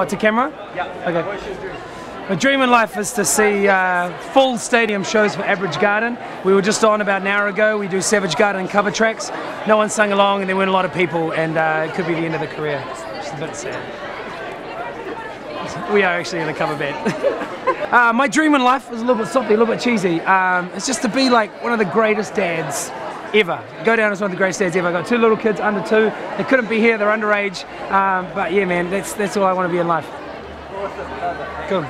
Oh, to camera? Yeah. Okay. What's your dream? My dream in life is to see uh, full stadium shows for Average Garden. We were just on about an hour ago. We do Savage Garden cover tracks. No one sang along, and there weren't a lot of people, and uh, it could be the end of the career. It's a bit sad. We are actually in a cover band. uh, my dream in life is a little bit soppy, a little bit cheesy. Um, it's just to be like one of the greatest dads ever. Go down as one of the greatest dads ever. I've got two little kids under two. They couldn't be here. They're underage. Um, but yeah, man, that's that's all I want to be in life. Cool.